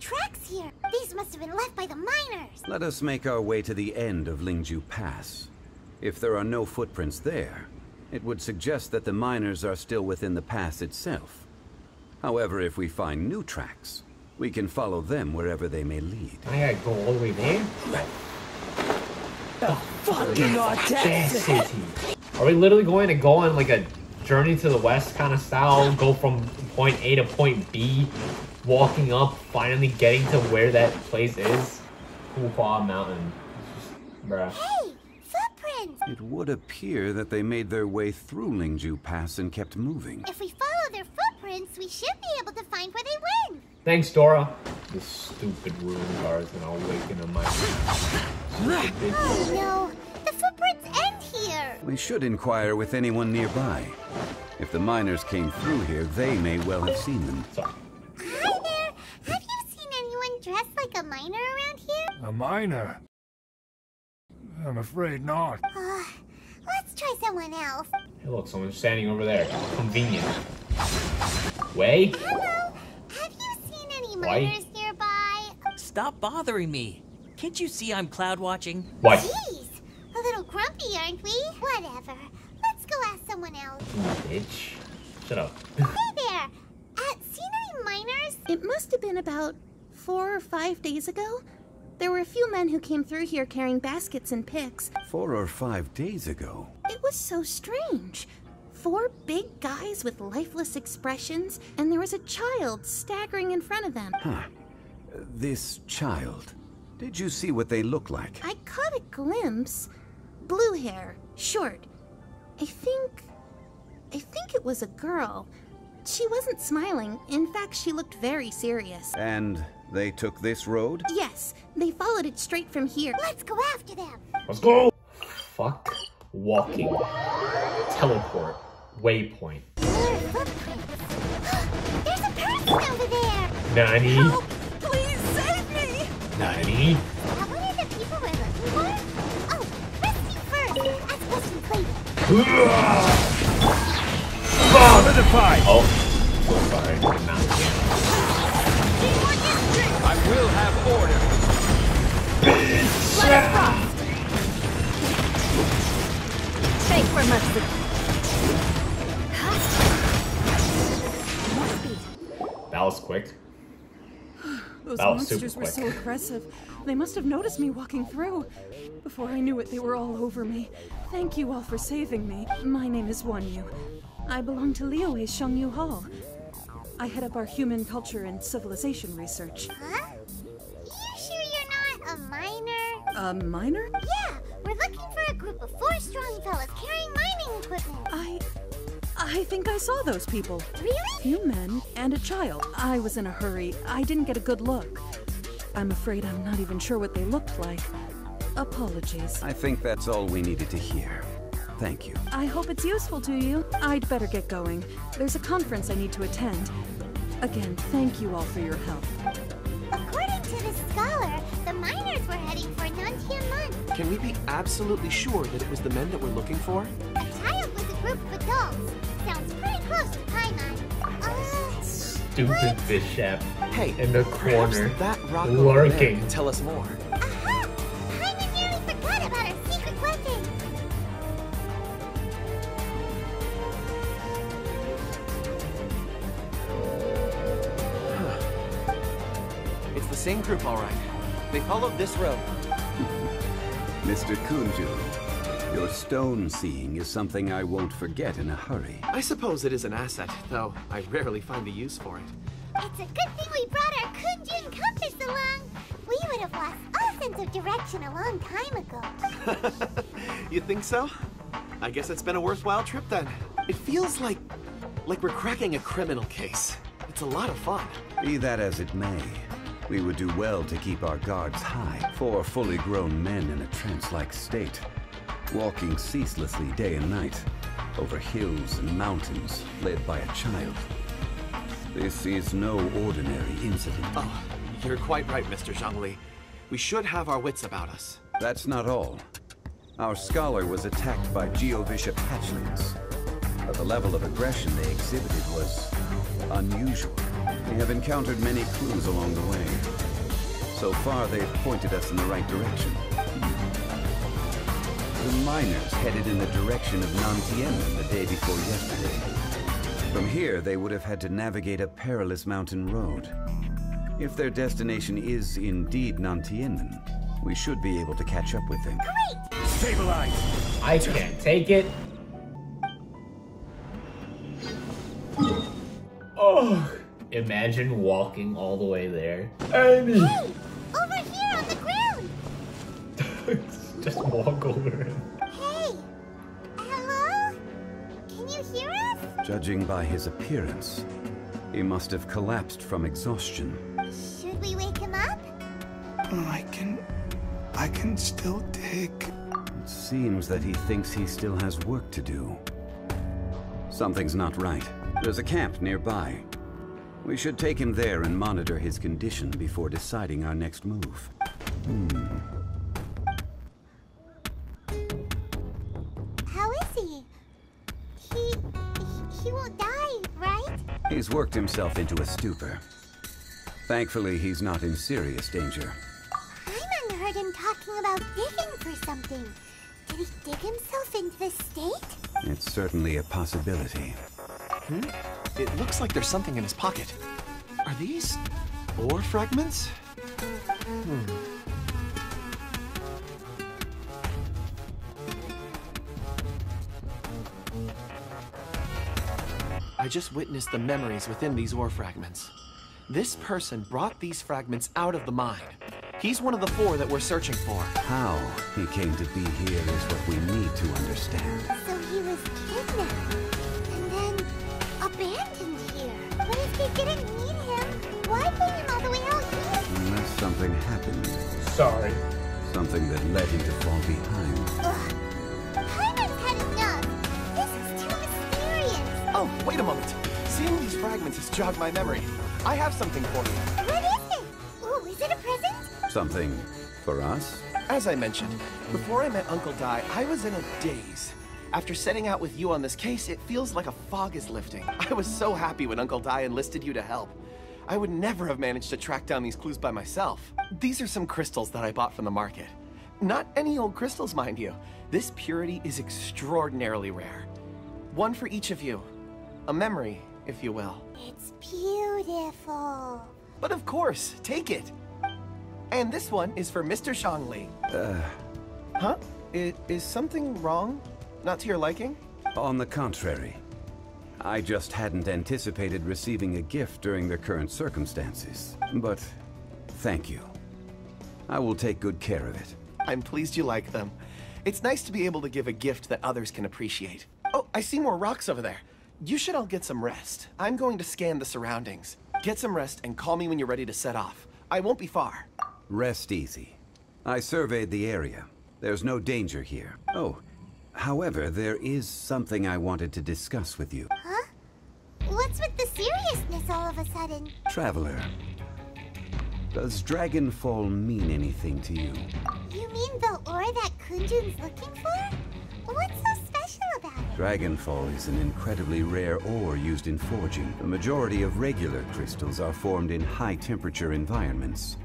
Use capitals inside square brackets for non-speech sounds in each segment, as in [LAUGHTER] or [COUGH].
tracks here. These must have been left by the miners. Let us make our way to the end of Lingju Pass. If there are no footprints there, it would suggest that the miners are still within the pass itself. However, if we find new tracks, we can follow them wherever they may lead. I gotta go all the way there? The fucking audacity! Audacity. Are we literally going to go on like a journey to the west kind of style? Go from point A to point B, walking up, finally getting to where that place is? Huhua Mountain. Bruh. Hey, footprints! It would appear that they made their way through Lingju Pass and kept moving. If we follow their footprints, we should be able to find where they went. Thanks, Dora. This stupid ruin guard's gonna awaken on my. Oh no, We should inquire with anyone nearby. If the miners came through here, they may well have seen them. Hi there. Have you seen anyone dressed like a miner around here? A miner? I'm afraid not. Uh, let's try someone else. Hey, look, someone's standing over there. Convenient. Way? Hello. Have you seen any Why? miners nearby? Stop bothering me. Can't you see I'm cloud watching? Why? Jeez, a little grumpy, aren't we? Whatever. Let's go ask someone else. Bitch. Shut up. [LAUGHS] Hey there. Uh, seen any miners? It must have been about four or five days ago. There were a few men who came through here carrying baskets and picks. Four or five days ago. It was so strange. Four big guys with lifeless expressions, and there was a child staggering in front of them. Huh. This child. Did you see what they look like? I caught a glimpse. Blue hair, short. I think. I think it was a girl. She wasn't smiling. In fact, she looked very serious. And they took this road? Yes, they followed it straight from here. Let's go after them. Let's go! Fuck. Walking. Teleport. Waypoint. More. There's a person over there. Nani? Help! Please save me! Nani? Solidified! Oh. So sorry. I will have order. Let us cross. Take for mercy. That was quick. Those That was super monsters were so aggressive. They must have noticed me walking through. Before I knew it, they were all over me. Thank you all for saving me. My name is Wanyu. I belong to Liyue's Shangyu Hall. I head up our human culture and civilization research. Huh? You sure you're not a miner? A miner? Yeah, we're looking for a group of four strong fellas carrying mining equipment. I. I think I saw those people. Really? Few men and a child. I was in a hurry. I didn't get a good look. I'm afraid I'm not even sure what they looked like. Apologies. I think that's all we needed to hear. Thank you. I hope it's useful to you. I'd better get going. There's a conference I need to attend. Again, thank you all for your help. According to the scholar, the miners were heading for Nantianmen. Can we be absolutely sure that it was the men that we're looking for? A child with a group of adults. Sounds pretty close to Paimon. Uh, Stupid bishop. Hey, In the corner. that rock over there Lurking. can tell us more. Same group, all right. They followed this road. [LAUGHS] Mr. Kunjun, your stone seeing is something I won't forget in a hurry. I suppose it is an asset, though I rarely find a use for it. It's a good thing we brought our Kunjun compass along. We would have lost all sense of direction a long time ago. [LAUGHS] you think so? I guess it's been a worthwhile trip then. It feels like like we're cracking a criminal case. It's a lot of fun. Be that as it may, we would do well to keep our guards high. Four fully grown men in a trance-like state, walking ceaselessly day and night, over hills and mountains, led by a child. This is no ordinary incident. Oh, you're quite right, Mr. Zhongli. We should have our wits about us. That's not all. Our scholar was attacked by Geovishap hatchlings. but the level of aggression they exhibited was unusual. We have encountered many clues along the way. So far, they've pointed us in the right direction. The miners headed in the direction of Nantianmen the day before yesterday. From here, they would have had to navigate a perilous mountain road. If their destination is indeed Nantianmen, we should be able to catch up with them. Great! Stabilize! I can't take it. Oh, imagine walking all the way there. Amy! Hey! Over here on the ground! [LAUGHS] Just walk over it. Hey! Hello? Can you hear us? Judging by his appearance, he must have collapsed from exhaustion. Should we wake him up? Oh, I can. I can still dig. It seems that he thinks he still has work to do. Something's not right. There's a camp nearby. We should take him there and monitor his condition before deciding our next move. Hmm. How is he? He. he- he won't die, right? He's worked himself into a stupor. Thankfully, he's not in serious danger. Paimon heard him talking about digging for something. Did he dig himself into the state? It's certainly a possibility. Hmm? It looks like there's something in his pocket. Are these ore fragments? Hmm. I just witnessed the memories within these ore fragments. This person brought these fragments out of the mine. He's one of the four that we're searching for. How he came to be here is what we need to understand. So he was kidnapped didn't need him, why bring him all the way out here? Unless something happened, Sorry. something that led him to fall behind. Ugh. Paimon's had enough. This is too mysterious. Oh, wait a moment. Seeing these fragments has jogged my memory. I have something for you. What is it? Ooh, is it a present? Something for us? As I mentioned, before I met Uncle Di, I was in a daze. After setting out with you on this case, it feels like a fog is lifting. [LAUGHS] I was so happy when Uncle Di enlisted you to help. I would never have managed to track down these clues by myself. These are some crystals that I bought from the market. Not any old crystals, mind you. This purity is extraordinarily rare. One for each of you. A memory, if you will. It's beautiful. But of course, take it. And this one is for Mr. Zhongli. Uh, Huh? I- is something wrong? Not to your liking? on the contrary. I just hadn't anticipated receiving a gift during the current circumstances. But thank you. I will take good care of it. I'm pleased you like them. It's nice to be able to give a gift that others can appreciate. Oh, I see more rocks over there. You should all get some rest. I'm going to scan the surroundings. Get some rest and call me when you're ready to set off. I won't be far. Rest easy. I surveyed the area. There's no danger here. Oh, however, there is something I wanted to discuss with you. Huh? What's with the seriousness all of a sudden? Traveler, does Dragonfall mean anything to you? You mean the ore that Kunjun's looking for? What's so special about it? Dragonfall is an incredibly rare ore used in forging. The majority of regular crystals are formed in high-temperature environments.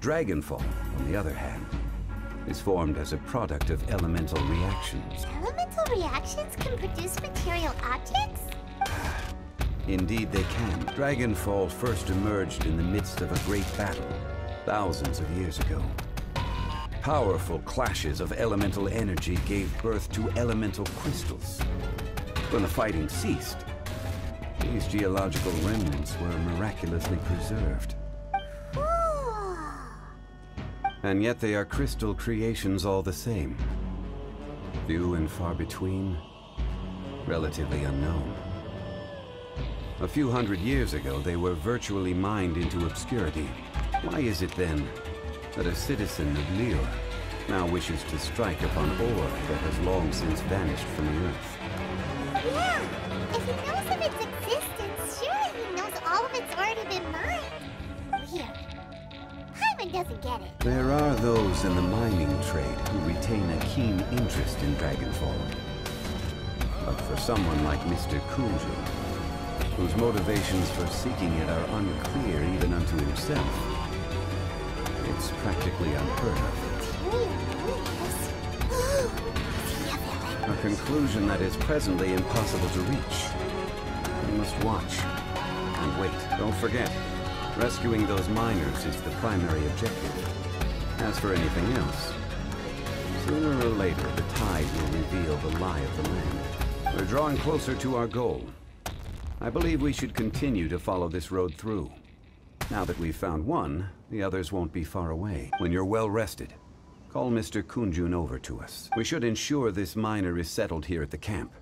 Dragonfall, on the other hand, is formed as a product of elemental reactions. Elemental reactions can produce material objects? [SIGHS] Indeed they can. Dragonfall first emerged in the midst of a great battle, thousands of years ago. Powerful clashes of elemental energy gave birth to elemental crystals. When the fighting ceased, these geological remnants were miraculously preserved. And yet they are crystal creations all the same. Few and far between, relatively unknown. A few hundred years ago, they were virtually mined into obscurity. Why is it then that a citizen of Liyue now wishes to strike upon ore that has long since vanished from the earth? Yeah, There are those in the mining trade who retain a keen interest in Dragonfall. But for someone like Mr. Kunjun, whose motivations for seeking it are unclear even unto himself. It's practically unheard of. A conclusion that is presently impossible to reach. We must watch and wait. Don't forget, rescuing those miners is the primary objective. As for anything else, sooner or later the tide will reveal the lie of the land. We're drawing closer to our goal. I believe we should continue to follow this road through. Now that we've found one, the others won't be far away. When you're well rested, call Mr. Kunjun over to us. We should ensure this miner is settled here at the camp.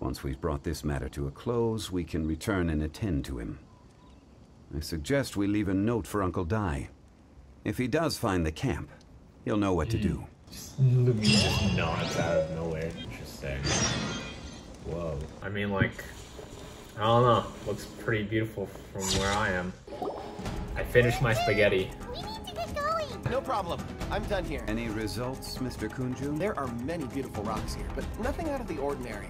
Once we've brought this matter to a close, we can return and attend to him. I suggest we leave a note for Uncle Dai. If he does find the camp, he'll know what to do. [GASPS] Just, just nods out of nowhere. Interesting. Whoa. I mean, like, I don't know. Looks pretty beautiful from where I am. I finished my spaghetti. We need to get going. No problem. I'm done here. Any results, Mr. Kunjun? There are many beautiful rocks here, but nothing out of the ordinary.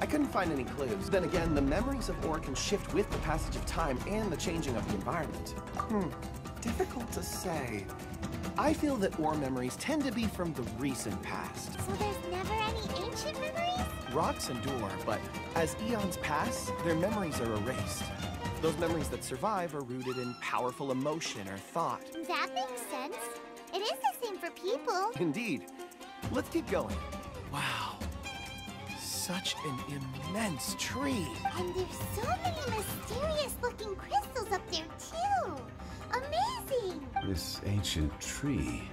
I couldn't find any clues. Then again, the memories of ore can shift with the passage of time and the changing of the environment. Hmm, difficult to say. I feel that ore memories tend to be from the recent past. So there's never any ancient memories? Rocks endure, but as eons pass, their memories are erased. Those memories that survive are rooted in powerful emotion or thought. That makes sense. It is the same for people. Indeed. Let's keep going. Wow. Such an immense tree. And there's so many mysterious looking crystals up there too. Amazing! This ancient tree.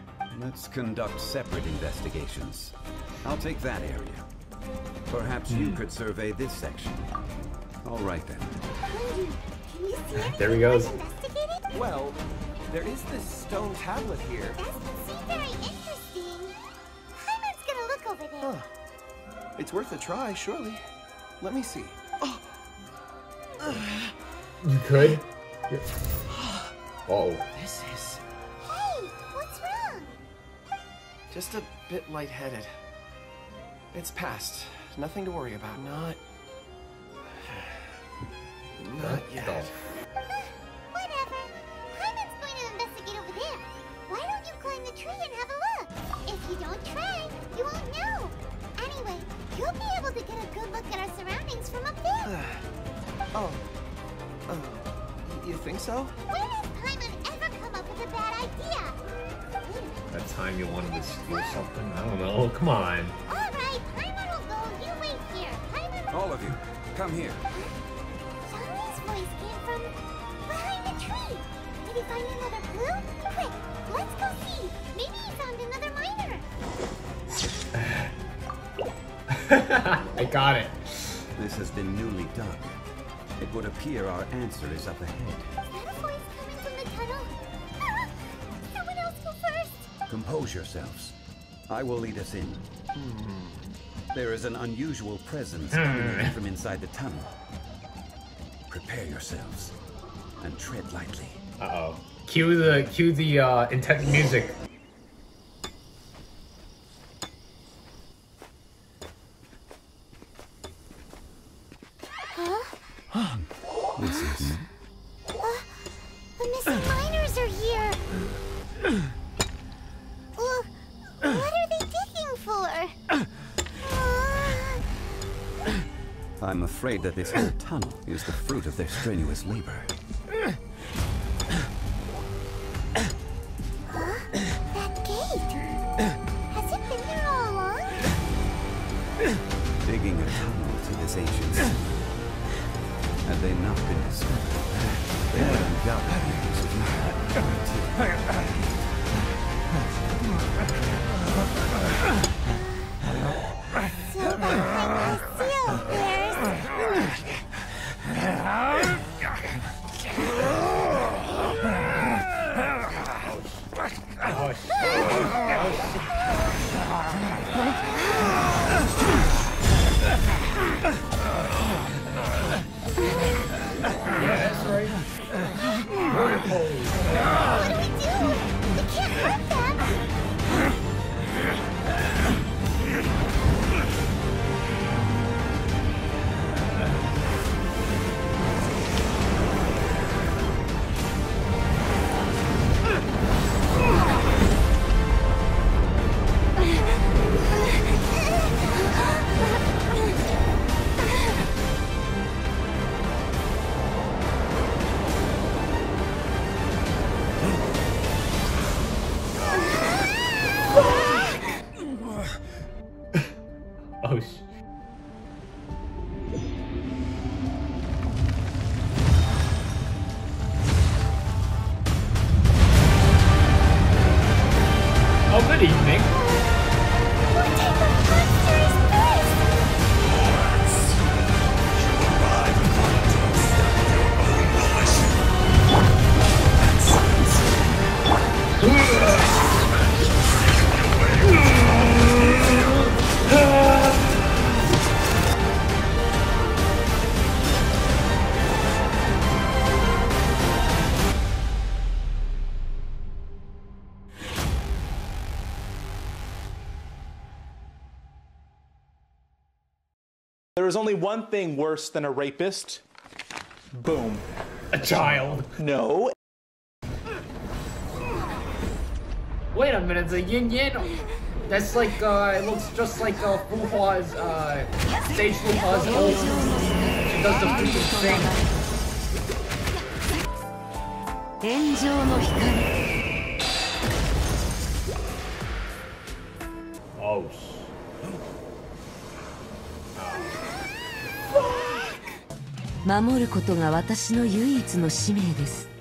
Let's conduct separate investigations. I'll take that area. Perhaps you hmm. could survey this section. All right then. Can you see There he goes. Well, there is this stone tablet here. Doesn't It's worth a try, surely. Let me see. Oh, You could? Oh. this is Hey, what's wrong? just a bit lightheaded. It's past. Nothing to worry about. Not. [SIGHS] Not yet. Anyway, you'll be able to get a good look at our surroundings from up there. [SIGHS] Oh. Oh. You think so? When has Paimon ever come up with a bad idea? That time you wanted to steal something? I don't know. Come on. All right, Paimon will go. You wait here. Paimon will... All of you, come here. [LAUGHS] I got it. This has been newly dug. It would appear our answer is up ahead. Is that a voice coming from the tunnel? Ah, [LAUGHS] someone else go first. Compose yourselves. I will lead us in. There is an unusual presence emanating from inside the tunnel. Prepare yourselves and tread lightly. Uh oh. Cue the cue the uh, intense music. This is The missing miners are here. Uh, what are they digging for? Uh, I'm afraid that this whole tunnel is the fruit of their strenuous labor. that gate. Has it been there all along? Digging a tunnel to this ancient. Had they not been discovered, they would undoubtedly use it. So behind the seal, there's... [LAUGHS] What There is only one thing worse than a rapist. Boom. A child. No. Wait a minute, a yin yin. That's like, uh, it looks just like uh, Fu Hua's, uh, Stage Fu Hua's old. She does the freaking thing. 天上の光 Oh, 守ることが私の唯一の使命です